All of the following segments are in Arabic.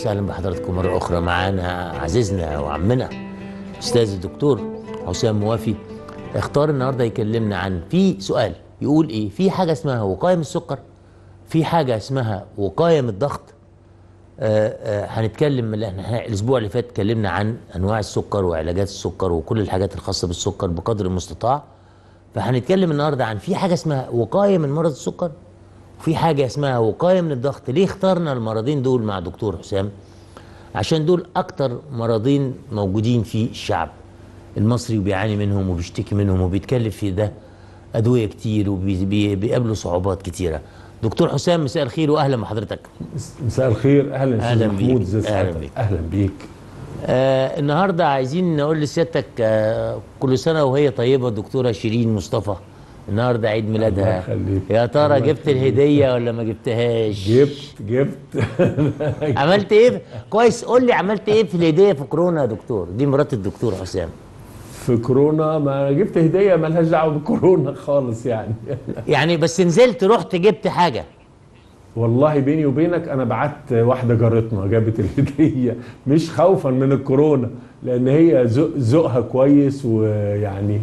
وسهلا بحضراتكم مرة أخرى. معانا عزيزنا وعمنا أستاذ الدكتور حسام موافي اختار النهارده يكلمنا عن في سؤال يقول إيه؟ في حاجة اسمها وقاية من السكر في حاجة اسمها وقاية من الضغط. آه، آه، هنتكلم إحنا الأسبوع اللي فات اتكلمنا عن أنواع السكر وعلاجات السكر وكل الحاجات الخاصة بالسكر بقدر المستطاع. فهنتكلم النهارده عن في حاجة اسمها وقايه من مرض السكر. وفي حاجة اسمها وقاية من الضغط. ليه اخترنا المرضين دول مع دكتور حسام؟ عشان دول أكتر مرضين موجودين في الشعب. المصري وبيعاني منهم وبيشتكي منهم وبيتكلف في ده أدوية كتير وبيقابلوا صعوبات كتيرة. دكتور حسام مساء الخير وأهلا بحضرتك. مساء الخير. أهلا بيك. محمود أهلاً سعادتك بيك. أهلا بيك. آه النهارده عايزين نقول لسيادتك آه كل سنة وهي طيبة الدكتوره شيرين مصطفى. النهارده عيد ميلادها. يا ترى جبت. الهدية ولا ما جبتهاش؟ جبت جبت. عملت إيه؟ كويس قول لي عملت إيه في الهدية في كورونا يا دكتور؟ دي مرات الدكتور حسام. في كورونا؟ ما جبت هدية مالهاش دعوة بكورونا خالص يعني. يعني بس نزلت رحت جبت حاجة. والله بيني وبينك أنا بعت واحدة جارتنا جابت الهدية. مش خوفا من الكورونا لأن هي ذوق- ذوقها كويس ويعني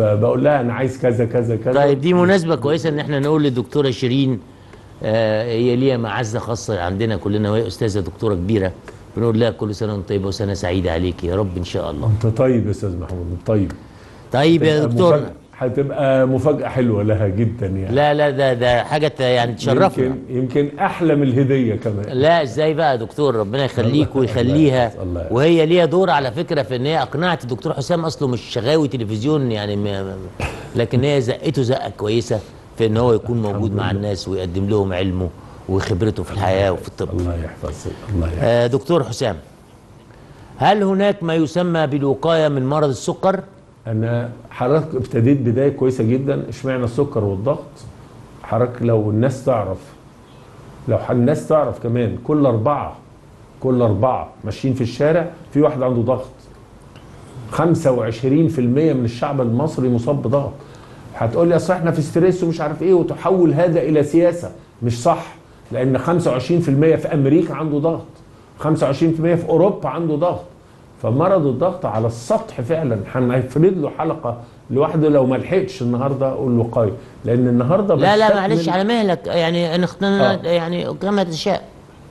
فبقول لها أنا عايز كذا كذا كذا. طيب دي مناسبة كويسة إن إحنا نقول للدكتورة شيرين آه هي ليها معزة خاصة عندنا كلنا وهي أستاذة دكتورة كبيرة. بنقول لها كل سنة وأنت طيبة وسنة سعيدة عليك يا رب إن شاء الله. أنت طيب يا أستاذ محمود طيب. طيب يا دكتور. هتبقى مفاجأة حلوة لها جدا يعني. لا لا ده ده حاجة ت- يعني تشرفنا. يمكن يمكن أحلى من الهدية كمان. لا إزاي بقى يا دكتور؟ ربنا يخليك ويخليها. وهي ليها دور على فكرة في إن هي أقنعت الدكتور حسام أصله مش شغاوي تلفزيون يعني لكن هي زقته زقة كويسة في إن هو يكون موجود مع الناس ويقدم لهم علمه وخبرته في الحياة وفي الطب. الله يحفظك الله يحفظك. آه دكتور حسام هل هناك ما يسمى بالوقاية من مرض السكر؟ أنا حضرتك ابتديت بداية كويسة جدا. اشمعنى السكر والضغط؟ حضرتك لو الناس تعرف لو الناس تعرف كمان كل أربعة كل أربعة ماشيين في الشارع في واحد عنده ضغط. 25% من الشعب المصري مصاب بضغط. هتقول لي أصل إحنا في ستريس ومش عارف إيه وتحول هذا إلى سياسة. مش صح لأن 25% في أمريكا عنده ضغط. 25% في أوروبا عنده ضغط. فمرض الضغط على السطح فعلا. هنفرد له حلقة لوحده لو ما لحقتش النهارده أقول له قاي لأن النهارده لا لا معلش على مهلك. يعني انا اختنا آه. يعني كما تشاء.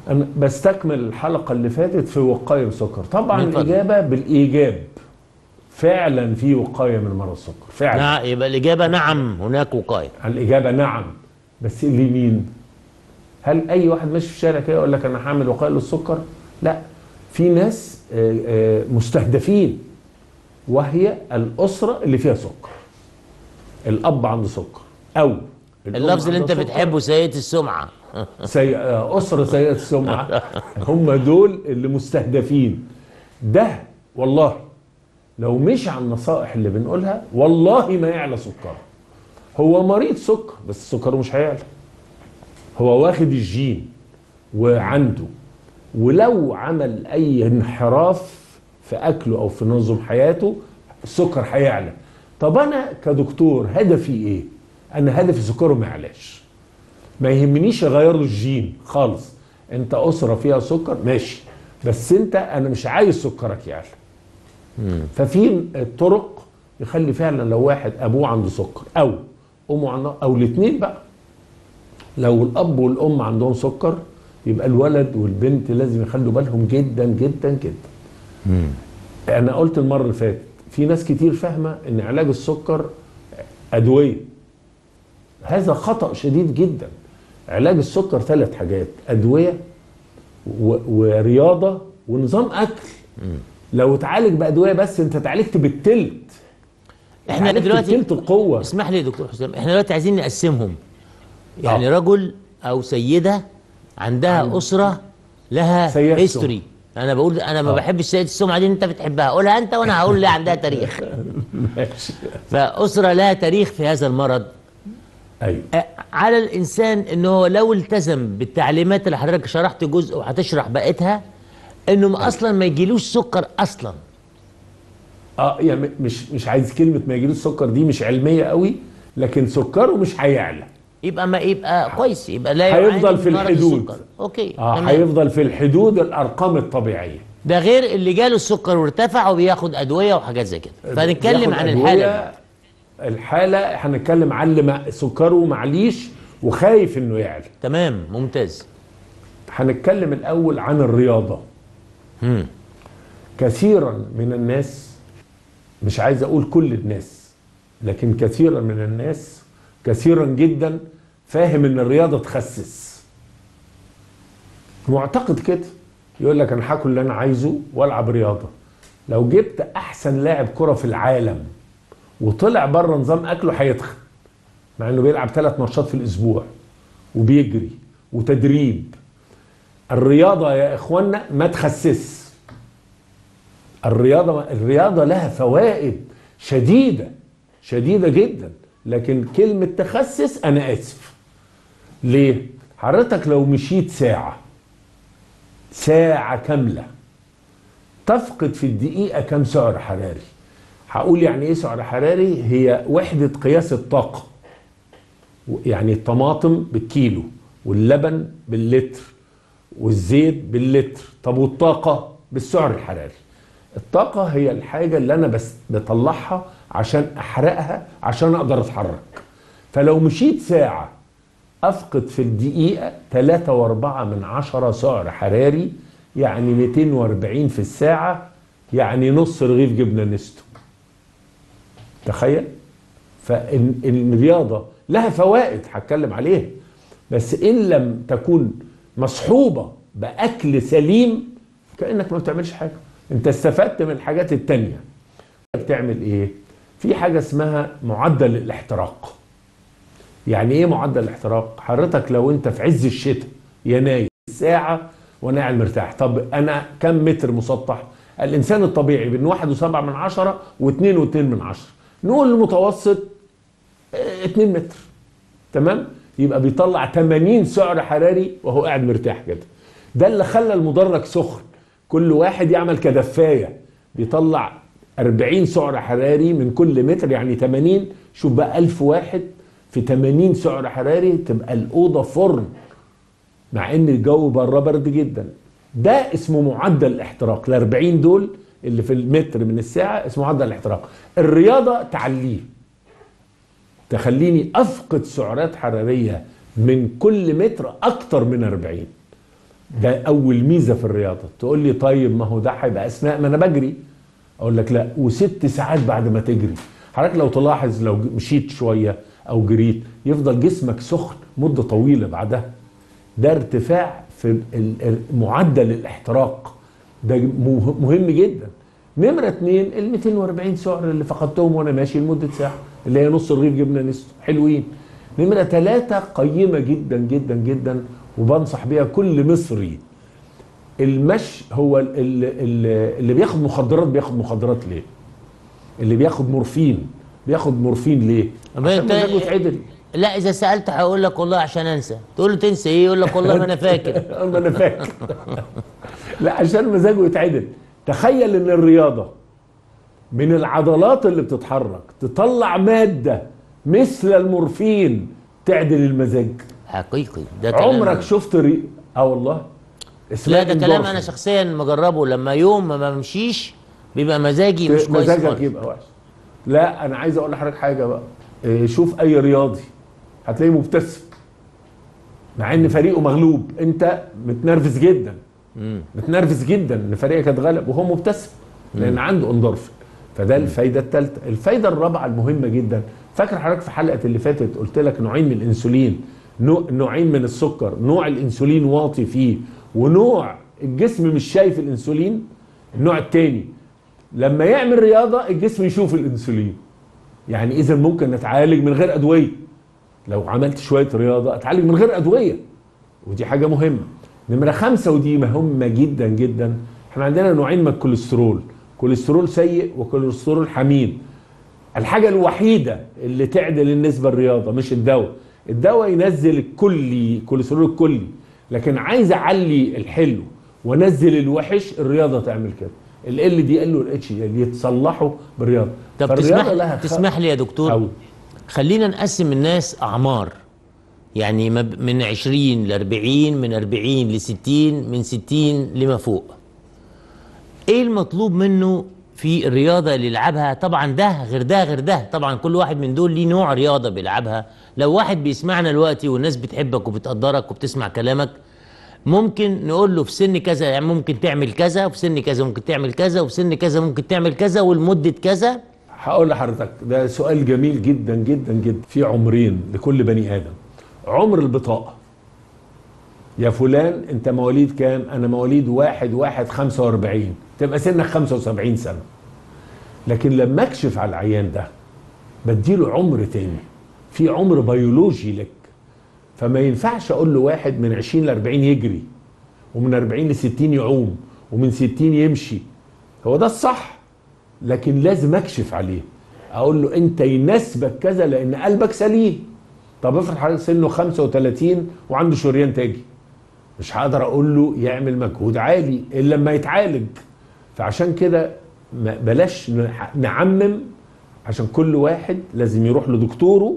أنا بستكمل الحلقة اللي فاتت في وقايه السكر طبعا. الإجابة بالإيجاب. فعلا في وقايه من مرض السكر. فعلا. نعم يبقى الإجابة نعم هناك وقايه الإجابة نعم. بس لمين؟ هل أي واحد ماشي في الشارع كده يقول لك أنا هعمل وقاية للسكر؟ لا. في ناس آه، آه، مستهدفين وهي الأسرة اللي فيها سكر. الأب عنده سكر الأم اللفظ اللي أنت. بتحبه سيئة السمعة. سي... آه، أسرة سيئة السمعة. هم دول اللي مستهدفين. ده والله لو مش على النصائح اللي بنقولها والله ما يعلى سكره. هو مريض سكر بس سكره مش هيعلى. هو واخد الجين وعنده ولو عمل أي انحراف في أكله أو في نظم حياته السكر هيعلى. طب أنا كدكتور هدفي إيه؟ أنا هدفي سكره ما يعلاش. ما يهمنيش أغير له الجين خالص. أنت أسرة فيها سكر ماشي. بس أنت أنا مش عايز سكرك يعلى. ففي طرق يخلي فعلا لو واحد أبوه عنده سكر أو أمه عندها أو الاثنين بقى. لو الأب والأم عندهم سكر يبقى الولد والبنت لازم يخلوا بالهم جدا جدا جدا. أنا قلت المرة اللي فاتت في ناس كتير فاهمة إن علاج السكر أدوية. هذا خطأ شديد جدا. علاج السكر ثلاث حاجات أدوية و- ورياضة ونظام أكل. لو اتعالج بأدوية بس أنت اتعالجت بالتلت. إحنا دلوقتي بتلت القوة. اسمح لي يا دكتور حسام إحنا دلوقتي عايزين نقسمهم. يعني رجل أو سيدة عندها أسرة لها هيستوري أنا بقول أنا ما بحبش سيئة السمعة دي أنت بتحبها. قولها أنت وأنا هقول لي عندها تاريخ. فأسرة لها تاريخ في هذا المرض. أيوه على الإنسان إن هو لو التزم بالتعليمات اللي حضرتك شرحت جزء وهتشرح بقيتها إنه ما أصلا ما يجيلوش سكر أصلا. آه يعني مش مش عايز كلمة ما يجيله السكر دي مش علمية قوي لكن سكره مش هيعلى. يبقى ما يبقى كويس يبقى لا هيفضل في الحدود. السكر. أوكي آه. هيفضل في الحدود الأرقام الطبيعية ده غير اللي جاله السكر وارتفع وبياخد أدوية وحاجات زي كده فهنتكلم عن. الحالة. الحالة هنتكلم عن اللي سكره معليش وخايف إنه يعلى تمام ممتاز هنتكلم الأول عن الرياضة مم. كثيرا من الناس مش عايز أقول كل الناس لكن كثيرا من الناس كثيرا جدا فاهم إن الرياضة تخسس. معتقد كده. يقول لك أنا هاكل اللي أنا عايزه وألعب رياضة. لو جبت أحسن لاعب كرة في العالم وطلع بره نظام أكله هيتخن مع إنه بيلعب ثلاث ماتشات في الأسبوع وبيجري وتدريب. الرياضة يا إخوانا ما تخسس. الرياضة الرياضة لها فوائد شديدة شديدة جدا. لكن كلمة تخسس أنا آسف. ليه؟ حضرتك لو مشيت ساعة ساعة كاملة تفقد في الدقيقة كم سعر حراري؟ هقول يعني إيه سعر حراري؟ هي وحدة قياس الطاقة. يعني الطماطم بالكيلو واللبن باللتر والزيت باللتر. طب والطاقة؟ بالسعر الحراري. الطاقة هي الحاجة اللي أنا بس بطلعها عشان أحرقها عشان أقدر أتحرك. فلو مشيت ساعة أفقد في الدقيقة 3 وأربعة من عشرة سعر حراري يعني 240 في الساعة يعني نص رغيف جبنة نستو. تخيل؟ فالرياضة لها فوائد هتكلم عليها. بس إن لم تكون مصحوبة بأكل سليم كأنك ما بتعملش حاجة. أنت استفدت من الحاجات التانية. بتعمل إيه؟ في حاجة اسمها معدل الاحتراق. يعني إيه معدل الاحتراق؟ حضرتك لو أنت في عز الشتاء يناير ساعة وأنا قاعد مرتاح. طب أنا كم متر مسطح؟ الإنسان الطبيعي بين واحد وسبعة من عشرة واثنين واثنين من عشرة. نقول المتوسط آه، اتنين متر. تمام؟ يبقى بيطلع 80 سعر حراري وهو قاعد مرتاح كده ده اللي خلى المدرج سخن. كل واحد يعمل كدفاية. بيطلع 40 سعر حراري من كل متر يعني 80 شوف بقى 1000 واحد في 80 سعر حراري تبقى الأوضة فرن مع إن الجو بره برد جدا. ده اسمه معدل الاحتراق. ال 40 دول اللي في المتر من الساعة اسمه معدل الاحتراق. الرياضة تعليه تخليني أفقد سعرات حرارية من كل متر أكتر من 40 ده أول ميزة في الرياضة. تقول لي طيب ما هو ده هيبقى اثناء ما أنا بجري. أقول لك لا وست ساعات بعد ما تجري. حضرتك لو تلاحظ لو مشيت شوية أو جريت يفضل جسمك سخن مدة طويلة بعدها. ده ارتفاع في معدل الاحتراق. ده مه- مهم جدا. نمرة اتنين ال 240 سعر اللي فقدتهم وأنا ماشي لمدة ساعة اللي هي نص رغيف جبنة نستو. حلوين. نمرة ثلاثة قيمة جدا جدا جدا وبنصح بيها كل مصري. المشي هو ال- ال- ال- اللي بياخد مخدرات بياخد مخدرات ليه؟ اللي بياخد مورفين بياخد مورفين ليه؟ عشان مزاجه يتعدل لا إذا سألت هقول لك والله عشان أنسى. تقول له تنسى إيه؟ يقول لك والله ما أنا فاكر. ما أنا فاكر. لا عشان مزاجه يتعدل. تخيل إن الرياضة من العضلات اللي بتتحرك تطلع مادة مثل المورفين تعدل المزاج. حقيقي. ده عمرك شفت ري... آه والله. لا ده كلام. أنا شخصيا مجربه. لما يوم ما بمشيش بيبقى مزاجي مش كويس مزاجك. يبقى وحش. لا أنا عايز أقول لحضرتك حاجة بقى. إيه، شوف أي رياضي هتلاقيه مبتسم مع إن فريقه مغلوب. أنت متنرفز جدا. مم. متنرفز جدا إن فريقك اتغلب وهو مبتسم لأن عنده اندورفين فده الفايدة الثالثه الفايدة الرابعة المهمة جدا. فاكر حضرتك في حلقة اللي فاتت قلت لك نوعين من الإنسولين نوع نوعين من السكر نوع الإنسولين واطي فيه ونوع الجسم مش شايف الانسولين النوع الثاني لما يعمل رياضة الجسم يشوف الانسولين. يعني إذا ممكن نتعالج من غير أدوية. لو عملت شوية رياضة أتعالج من غير أدوية. ودي حاجة مهمة. نمرة خمسة ودي مهمة جدا جدا. إحنا عندنا نوعين من الكوليسترول. كوليسترول سيء وكوليسترول حميد. الحاجة الوحيدة اللي تعدل النسبة الرياضه مش الدواء. الدواء ينزل الكلي كوليسترول الكلي. لكن عايز أعلي الحلو وأنزل الوحش الرياضة تعمل كده. ال دي ال والاتش دي يتصلحوا بالرياضة. طب تسمح تسمح لي يا دكتور؟ أوي. خلينا نقسم الناس أعمار. يعني من 20 ل 40 من 40 ل 60 من 60 لما فوق. إيه المطلوب منه في الرياضة اللي يلعبها طبعا ده غير ده غير ده. طبعا كل واحد من دول ليه نوع رياضة بيلعبها. لو واحد بيسمعنا دلوقتي والناس بتحبك وبتقدرك وبتسمع كلامك ممكن نقول له في سن كذا يعني ممكن تعمل كذا وفي سن كذا ممكن تعمل كذا وفي سن كذا ممكن تعمل كذا ولمدة كذا. هقول لحضرتك ده سؤال جميل جدا جدا جدا. في عمرين لكل بني آدم. عمر البطاقة. يا فلان انت مواليد كام؟ أنا مواليد واحد واحد خمسة وأربعين. تبقى سنك خمسة وسبعين سنة. لكن لما اكشف على العيان ده بديله عمر تاني. في عمر بيولوجي لك. فما ينفعش أقول له واحد من 20 ل 40 يجري ومن 40 ل 60 يعوم ومن 60 يمشي. هو ده الصح. لكن لازم اكشف عليه. أقول له أنت يناسبك كذا لأن قلبك سليم. طب افرض حضرتك سنه 35 وعنده شريان تاجي. مش هقدر أقول له يعمل مجهود عالي إلا لما يتعالج. فعشان كده بلاش نعمم عشان كل واحد لازم يروح لدكتوره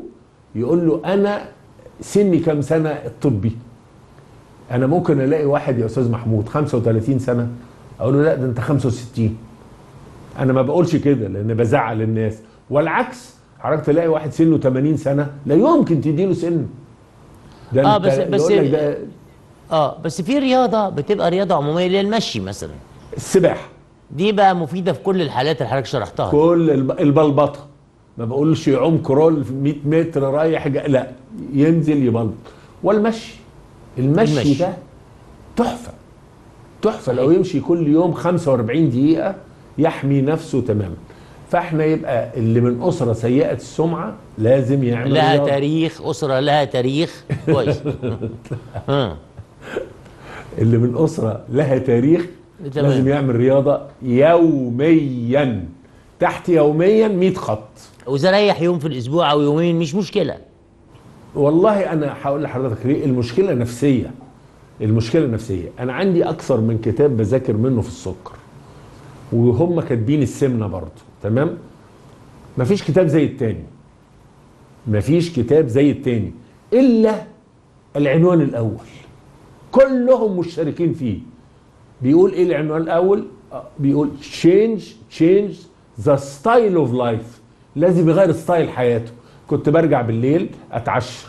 يقول له أنا سني كام سنة الطبي؟ أنا ممكن ألاقي واحد يا أستاذ محمود 35 سنة؟ أقول له لا ده أنت 65 أنا ما بقولش كده لأن بزعل الناس. والعكس حضرتك تلاقي واحد سنه 80 سنة لا يمكن تديله سن. ده أنت بس- بس- ده آه بس في رياضة بتبقى رياضة عمومية اللي المشي مثلا. السباحة. دي بقى مفيدة في كل الحالات اللي حضرتك شرحتها كل الب- البلبطه ما بقولش يعوم كرول في 100 متر رايح جاي لا ينزل يبلبط والمشي. المشي, المشي. ده تحفة. تحفة. لو يمشي كل يوم 45 دقيقة يحمي نفسه تماما. فإحنا يبقى اللي من أسرة سيئة السمعة لازم يعمل لها رياضة. تاريخ أسرة لها تاريخ كويس. اللي من أسرة لها تاريخ تمام. لازم يعمل رياضة يوميا. تحت يوميا 100 خط. وإذا ريح يوم في الأسبوع أو يومين مش مشكلة. والله أنا هقول لحضرتك ليه؟ المشكلة نفسية. المشكلة نفسية. أنا عندي أكثر من كتاب بذاكر منه في السكر. وهم كاتبين السمنة برضه. تمام؟ مفيش كتاب زي التاني. مفيش كتاب زي التاني. إلا العنوان الأول. كلهم مشتركين فيه. بيقول إيه العنوان الأول؟ آه، بيقول change change the style of life. لازم يغير ستايل حياته. كنت برجع بالليل أتعشى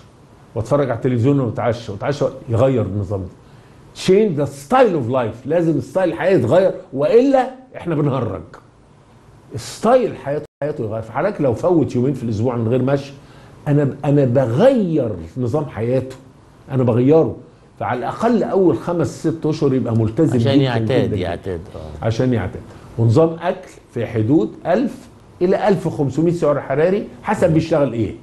وأتفرج على التلفزيون واتعشى وأتعشى يغير النظام ده. Change the style of life. لازم style الحياة يتغير وإلا إحنا بنهرج. style حياته حياته يغير فحضرتك لو فوت يومين في الأسبوع من غير مشي أنا أنا بغير نظام حياته. أنا بغيره. فعلى الأقل أول خمس ست أشهر يبقى ملتزم عشان يعتاد يعتاد آه. عشان يعتاد. ونظام أكل في حدود 1000 إلى 1500 سعر حراري حسب بيشتغل إيه.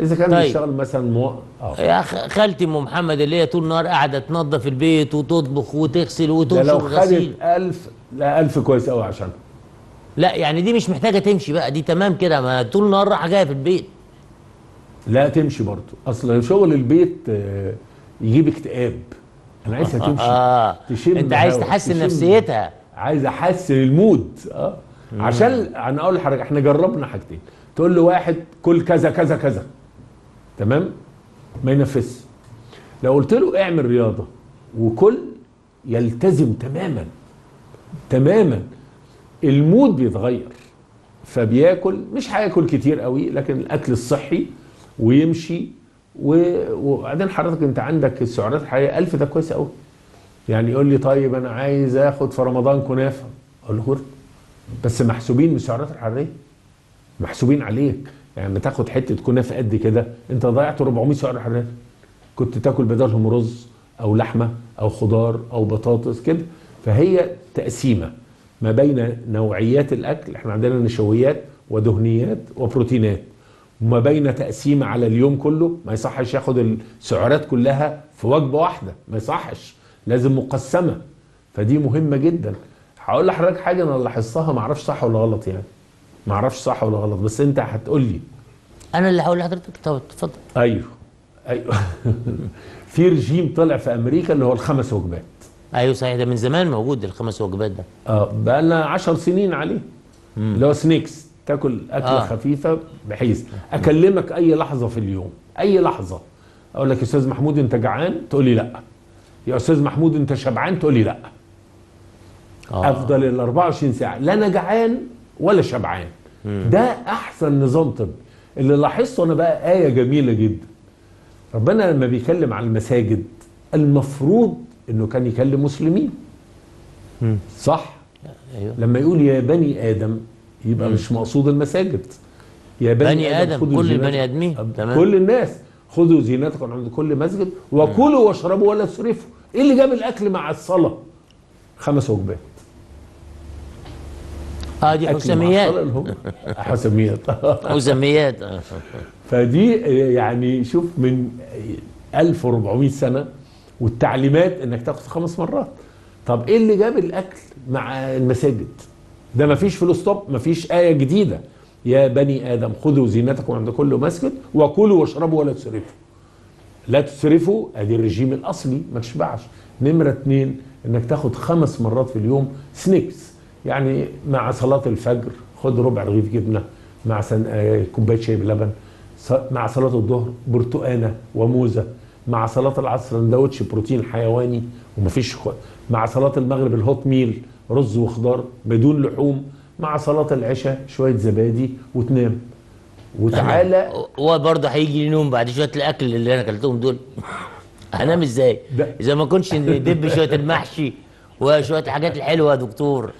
إذا كان طيب. بيشتغل مثلا مو... آه. يا خالتي أم محمد اللي هي طول النهار قاعدة تنظف البيت وتطبخ وتغسل وتنشر لو خدت 1000 لا 1000 كويس قوي عشان. لا يعني دي مش محتاجة تمشي بقى دي تمام كده ما طول النهار رايحه جاية في البيت. لا تمشي برضه. أصل شغل البيت آه، يجيب اكتئاب. أنا عايزها تمشي آه تشم أنت عايز تحسن نفسيتها. عايز أحسن المود. آه. عشان أنا أقول لحضرتك إحنا جربنا حاجتين. تقول له واحد كل كذا كذا كذا. تمام؟ ما ينفذش. لو قلت له اعمل رياضة وكل يلتزم تماما تماما المود بيتغير فبياكل مش هياكل كتير قوي لكن الأكل الصحي ويمشي وبعدين حضرتك انت عندك السعرات الحرارية 1000 ده كويس قوي يعني يقول لي طيب أنا عايز آخد في رمضان كنافة. أقول له بس محسوبين من السعرات الحرارية. محسوبين عليك. يعني تاخد حتة كنافة قد كده أنت ضيعت 400 سعر حراري كنت تاكل بدلهم رز أو لحمة أو خضار أو بطاطس كده. فهي تقسيمة ما بين نوعيات الأكل. إحنا عندنا نشويات ودهنيات وبروتينات. وما بين تقسيمه على اليوم كله ما يصحش ياخد السعرات كلها في وجبة واحدة ما يصحش لازم مقسمة. فدي مهمة جدا. هقول لحضرتك حاجة أنا لاحظتها ما أعرفش صح ولا غلط يعني. ما أعرفش صح ولا غلط بس أنت هتقول لي. أنا اللي هقول لحضرتك طب اتفضل. أيوه. أيوه. في رجيم طلع في أمريكا اللي هو الخمس وجبات. أيوه صحيح ده من زمان موجود الخمس وجبات ده. آه بقى لنا 10 سنين عليه. اللي هو سنيكس. تاكل أكلة آه. خفيفة بحيث أكلمك أي لحظة في اليوم أي لحظة. أقول لك يا أستاذ محمود أنت جعان؟ تقول لي لا. يا أستاذ محمود أنت شبعان؟ تقول لي لا. آه. أفضل ال 24 ساعة. لا أنا جعان ولا شبعان. ده أحسن نظام طبي اللي لاحظته أنا بقى آية جميلة جدا. ربنا لما بيكلم على المساجد المفروض إنه كان يكلم مسلمين. صح؟ أيوه. لما يقول يا بني آدم يبقى مش مقصود المساجد. يا بني آدم، خذوا كل زينتكم- البني آدمين، تمام. كل الناس. خذوا زينتكم عند كل مسجد وكلوا واشربوا ولا تسرفوا. إيه اللي جاب الأكل مع الصلاة؟ خمس وجبات. آه دي حساميات. حساميات. آه. فدي يعني شوف من 1400 سنة والتعليمات إنك تاخد خمس مرات. طب إيه اللي جاب الأكل مع المساجد؟ ده مفيش فلوس stop مفيش آية جديدة يا بني آدم خذوا زينتكم عند كل مسجد وكلوا واشربوا ولا تسرفوا لا تسرفوا أدي الرجيم الأصلي ما تشبعش نمرة اتنين إنك تاخد خمس مرات في اليوم snacks يعني مع صلاة الفجر خد ربع رغيف جبنة مع سن... آه، كوباية شاي بلبن. مع صلاة الظهر برتقانة وموزة مع صلاة العصر سندوتش بروتين حيواني ومفيش خ... مع صلاة المغرب الهوت ميل رز وخضار بدون لحوم مع صلاة العشاء شوية زبادي وتنام. وتعالى. هو برضه هيجي لي نوم بعد شوية الأكل اللي أنا أكلتهم دول. هنام إزاي؟ ده- إذا ما كنتش ندب شوية المحشي وشوية الحاجات الحلوة يا دكتور.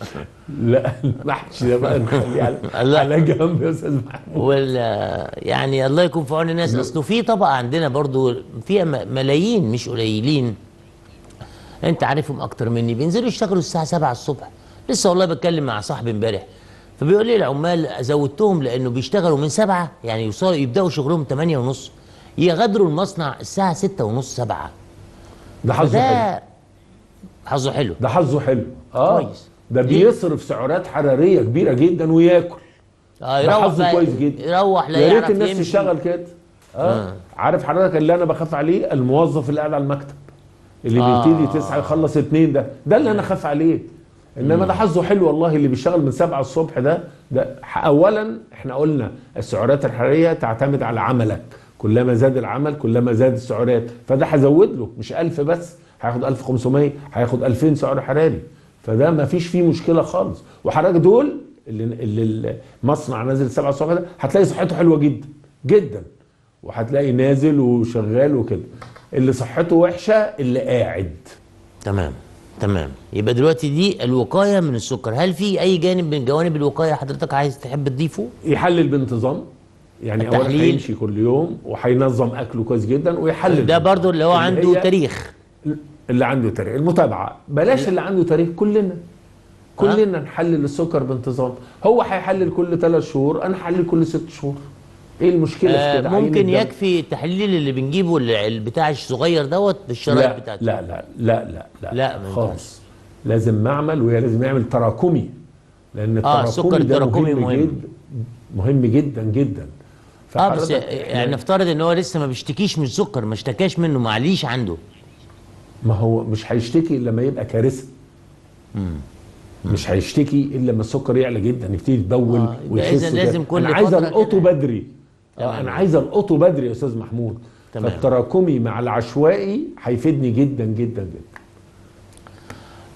لا المحشي ده بقى نخليه على, جنب يا أستاذ محمود. ولا يعني الله يكون في عون الناس. اصله في طبقه عندنا برضو فيها ملايين مش قليلين. انت عارفهم أكتر مني. بينزلوا يشتغلوا الساعة 7 الصبح. لسه والله بتكلم مع صاحبي امبارح. فبيقول لي العمال زودتهم لأنه بيشتغلوا من 7 يعني يوصلوا يبدأوا شغلهم 8 ونص. يغادروا المصنع الساعة 6 ونص 7 ده حظه حلو. حظه حلو. ده حظه حلو. آه. كويس. ده؟ بيصرف سعرات حرارية كبيرة جدا وياكل. آه ده يروح حظه بقى- كويس جدا. يروح لا يا ريت الناس. تشتغل كده. آه. عارف حضرتك اللي أنا بخاف عليه؟ الموظف اللي قاعد على المكتب. اللي آه. بيبتدي تسعة يخلص اتنين ده ده اللي أنا خاف عليه. إنما ده حظه حلو والله اللي بيشتغل من سبعة الصبح ده ده اولا إحنا قلنا السعرات الحرارية تعتمد على عملك. كلما زاد العمل كلما زاد السعرات. فده هزود له مش 1000 بس هياخد 1500 هياخد 2000 سعر حراري. فده ما فيش فيه مشكلة خالص. وحضرتك دول اللي اللي المصنع نازل 7 الصبح ده هتلاقي صحته حلوة جدا جدا. وهتلاقي نازل وشغال وكده. اللي صحته وحشة اللي قاعد. تمام تمام. يبقى دلوقتي دي الوقاية من السكر. هل في أي جانب من جوانب الوقاية حضرتك عايز تحب تضيفه؟ يحلل بانتظام. يعني اولا التحليل. هيمشي كل يوم وهينظم أكله كويس جدا ويحلل. ده برضو اللي هو عنده هي تاريخ. اللي عنده تاريخ. المتابعة. بلاش اللي عنده تاريخ كلنا. كلنا نحلل السكر بانتظام. هو هيحلل كل ثلاث شهور أنا هحلل كل ست شهور. إيه المشكلة في آه كده؟ عين ممكن. يكفي التحليل اللي بنجيبه اللي- البتاع الصغير دوت بالشرايط لا بتاعته. لا لا لا لا لا, لا، ما خالص. لازم معمل وهي لازم يعمل تراكمي لأن آه، السكر التراكمي ده التراكمي مهم, مهم. جدا مهم جدا جدا. آه بس فحضرتك يعني نفترض إن هو لسه ما بيشتكيش من السكر ما اشتكاش منه معليش عنده. ما هو مش هيشتكي إلا لما يبقى كارثة. مش هيشتكي إلا لما السكر يعلى جدا يبتدي يتبول آه، ويخس كده. لازم كل أنا عايز ألقطه كده. بدري. تمام. آه، أنا عايز القطه بدري يا أستاذ محمود. تمام. فالتراكمي مع العشوائي هيفيدني جدا جدا جدا.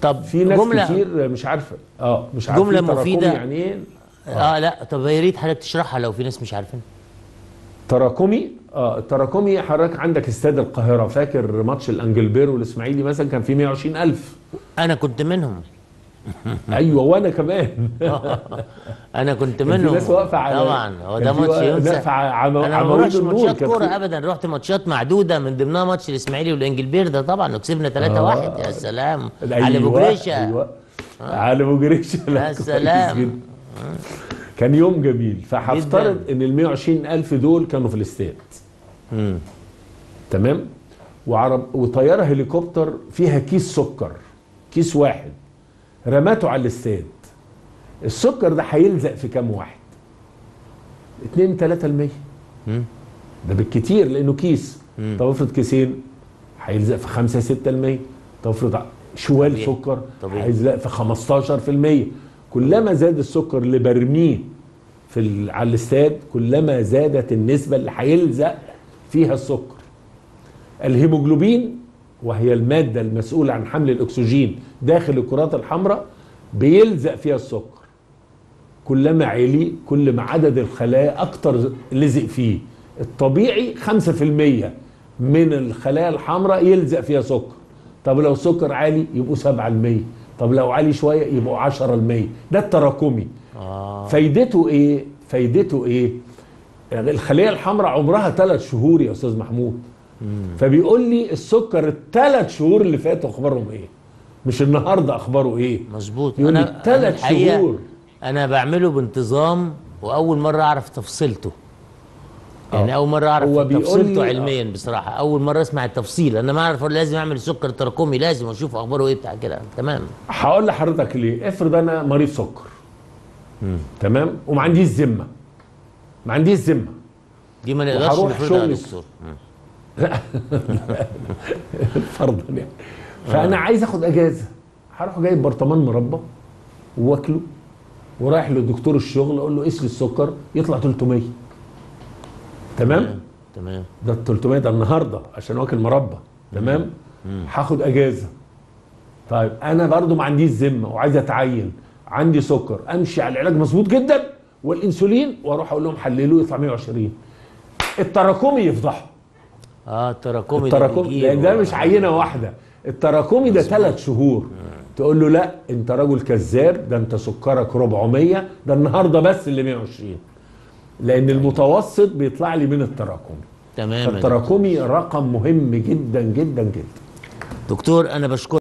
طب في ناس جملة كتير مش عارفة. آه مش عارفين جملة تراكمي مفيدة. يعني إيه؟ آه. لا طب يا ريت حضرتك تشرحها لو في ناس مش عارفين. تراكمي؟ آه التراكمي حضرتك عندك استاد القاهرة. فاكر ماتش الانجلبير والإسماعيلي مثلا؟ كان فيه 120000 أنا كنت منهم. أيوه وأنا كمان. أنا كنت منهم. ناس واقفة على طبعا. هو ده ماتش ينسى أنا ما النور ماتشات كورة ابدا. رحت ماتشات معدودة من ضمنها ماتش الإسماعيلي والانجلبير ده طبعا وكسبنا 3 1 يا سلام. على أبو جريشه أيوه. على أبو جريشه يا سلام. جدا. كان يوم جميل. فهفترض إن ال 120000 دول كانوا في الاستاد. تمام؟ وعرب وطيارة هليكوبتر فيها كيس سكر. كيس واحد. رمته على الاستاد. السكر ده هيلزق في كام واحد؟ 2 3% مم. ده بالكتير لأنه كيس. طب افرض كيسين هيلزق في 5 6% طب افرض شوال طبيعي. سكر. هيلزق في 15% كلما زاد السكر اللي برميه في ال... على الاستاد كلما زادت النسبة اللي هيلزق فيها السكر. الهيموجلوبين وهي المادة المسؤولة عن حمل الأكسجين داخل الكرات الحمراء بيلزق فيها السكر. كلما علي كل ما عدد الخلايا أكتر لزق فيه. الطبيعي 5% من الخلايا الحمراء يلزق فيها سكر. طب لو سكر عالي يبقوا 7% طب لو عالي شوية يبقوا 10% ده التراكمي. آه. فايدته إيه؟ فايدته إيه؟ الخليه الحمراء عمرها ثلاث شهور يا أستاذ محمود. فبيقول لي السكر الثلاث شهور اللي فاتوا أخبارهم إيه؟ مش النهارده أخباره إيه؟ مظبوط. يقول لي أنا- ثلاث أنا الحقيقة شهور. أنا بعمله بانتظام وأول مرة أعرف تفصيلته. يعني آه. أول مرة أعرف تفصيلته علميا بصراحة. أول مرة أسمع التفصيل. أنا ما أعرف لازم اعمل سكر تراكمي لازم أشوف أخباره إيه بتاع كده. تمام. هقول لحضرتك ليه. افرض أنا مريض سكر. تمام؟ وما عنديش ذمة. ما عنديش ذمة. دي ما نقدرش نفرضها يا شغلي. مم. فرضا يعني. فأنا عايز آخد أجازة. هروح جايب برطمان مربى واكله ورايح لدكتور الشغل أقول له قيس لي السكر يطلع 300 تمام؟ تمام ده ال 300 ده النهارده عشان واكل مربى تمام؟ هاخد أجازة. طيب أنا برضو ما عنديش ذمة وعايز أتعين. عندي سكر. أمشي على العلاج مظبوط جدا والإنسولين وأروح أقول لهم حللوه يطلع 120 التراكمي يفضحه. آه التراكمي ده التراكمي ده و- مش عينة واحدة. التراكمي ده ثلاث شهور. تقول له لا انت راجل كذاب ده انت سكرك 400 ده النهارده بس اللي 120 لأن المتوسط بيطلع لي من التراكمي. تمام. فالتراكمي رقم مهم جدا جدا جدا. دكتور أنا بشكر